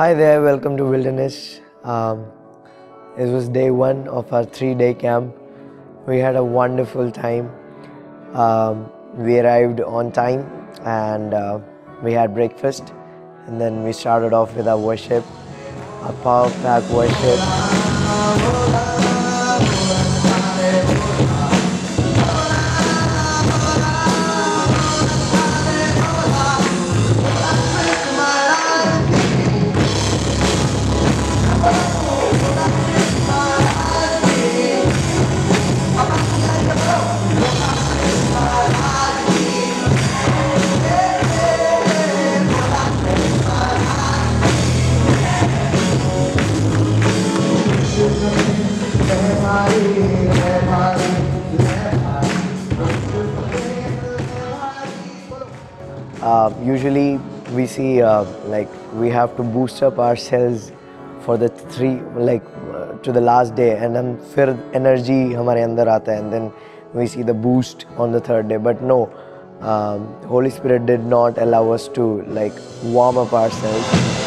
Hi there, welcome to Wilderness. Um, it was day one of our three day camp. We had a wonderful time. Um, we arrived on time and uh, we had breakfast, and then we started off with our worship, a power pack worship. Uh, usually we see uh, like we have to boost up ourselves for the three like uh, to the last day and then fir energy hamare andar aata and then we see the boost on the third day but no um, Holy Spirit did not allow us to like warm up ourselves.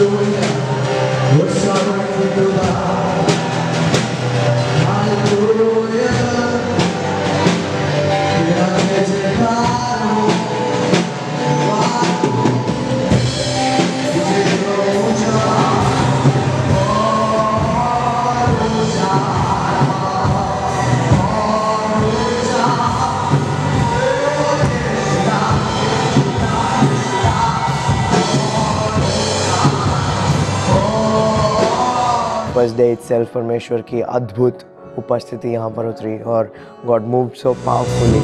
Hallelujah. Your sovereignty. First day itself परमेश्वर की अद्भुत उपस्थिति यहाँ पर उतरी और God move so powerfully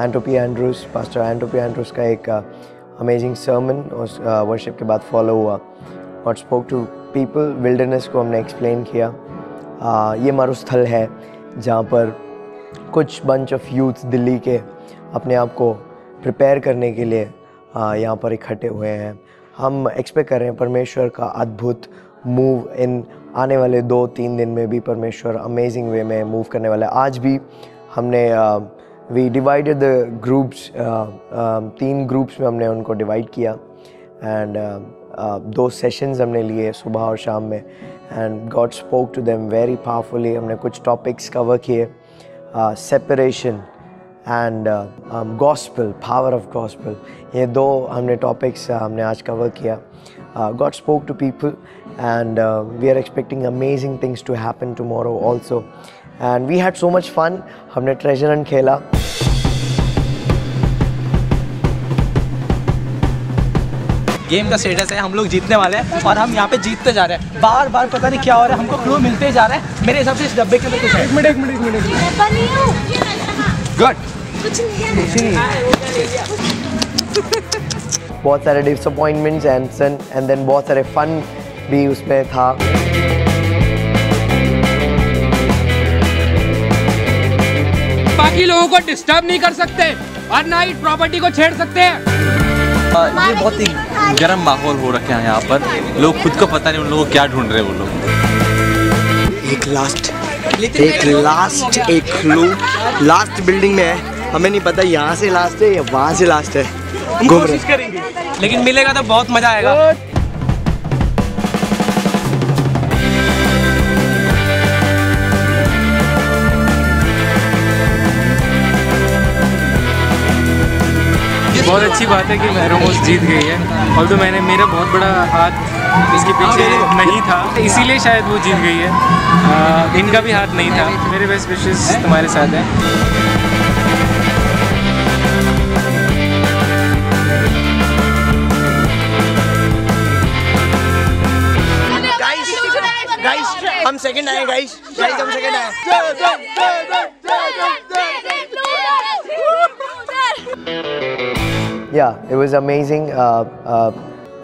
Antony Andrews pastor Antony Andrews का एक अमेजिंग सर्मन उस वर्शिप के बाद फॉलो हुआ और स्पोक टू पीपल विल्डरनेस को हमने एक्सप्लेन किया। Uh, ये मरुस्थल है जहाँ पर कुछ बंच ऑफ़ यूथ दिल्ली के अपने आप को प्रिपेयर करने के लिए uh, यहाँ पर इकट्ठे हुए हैं। हम एक्सपेक्ट कर रहे हैं परमेश्वर का अद्भुत मूव इन आने वाले दो तीन दिन में भी परमेश्वर अमेजिंग वे में मूव करने वाला है। आज भी हमने वी डिवाइडेड द ग्रुप्स तीन ग्रुप्स में हमने उनको डिवाइड किया। एंड दो सेशंस हमने लिए सुबह और शाम में। And God spoke to them very powerfully हमने कुछ टॉपिक्स कवर किए। Separation and gospel power of gospel ये दो हमने टॉपिक्स हमने आज कवर किया। God spoke to people and we are expecting amazing amazing to happen tomorrow also and we had so much fun हमने treasure hunt खेला। Game का status है हम लोग जीतने वाले हैं और हम यहाँ पे जीतते जा रहे हैं। बार बार पता नहीं क्या हो रहा है हमको क्लू मिलते जा रहे हैं। मेरे हिसाब से इस डब्बे के अंदर कुछ है। एक मिनट एक मिनट एक मिनट गुड बहुत सारे डिसअपॉइंटमेंट्स एंड एंड देन बहुत सारे फन भी उसमें था। बाकी लोगों को डिस्टर्ब नहीं कर सकते और ना ही प्रॉपर्टी को छेड़ सकते हैं। ये बहुत ही गर्म माहौल हो रखे हैं यहाँ पर। लोग खुद को पता नहीं उन लोगों को क्या ढूंढ रहे हैं वो लोग। एक लास्ट एक लास्ट एक क्लू लास्ट बिल्डिंग में है। हमें नहीं पता यहाँ से लास्ट है या वहाँ से लास्ट है। घूम रहे लेकिन मिलेगा तो बहुत मज़ा आएगा। बहुत अच्छी बात है कि महरोमोस जीत गई है। और तो मैंने मेरा बहुत बड़ा हाथ इसके पीछे नहीं था इसीलिए शायद वो जीत गई है। आ, इनका भी हाथ नहीं था। मेरे बेस्ट विशेष तुम्हारे साथ हैं। हम सेकंड आए गाइस गाइस हम सेकंड आए. Yeah it was amazing. Uh, uh,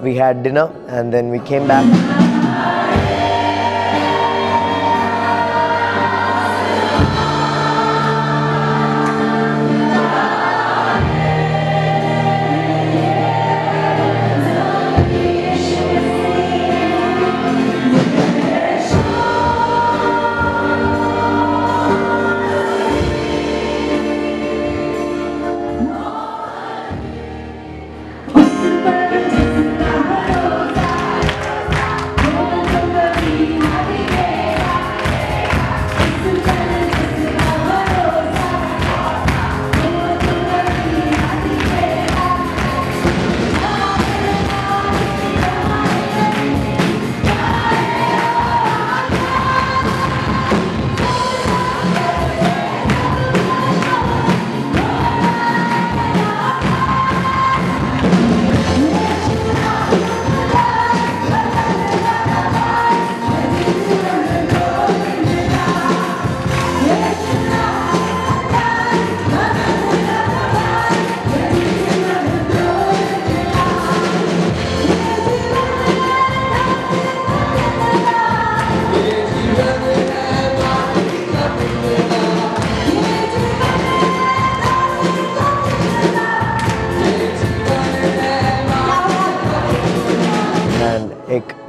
we had dinner and then we came back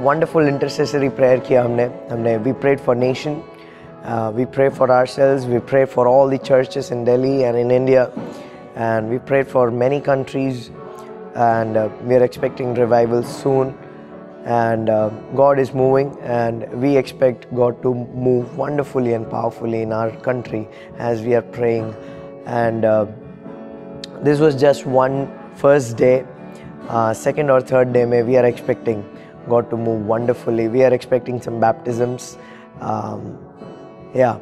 wonderful intercessory prayer किया हमने हमने we prayed for nation uh, we pray for ourselves we pray for all the churches in Delhi and in India and we prayed for many countries and uh, we are expecting revival soon and uh, God is moving and we expect God to move wonderfully and powerfully in our country as we are praying and uh, this was just one first day uh, second or third day may we are expecting god to move wonderfully. We are expecting some baptisms. Um, yeah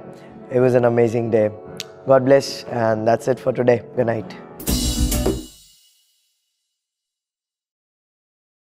it was an amazing day. God bless and that's it for today. Good night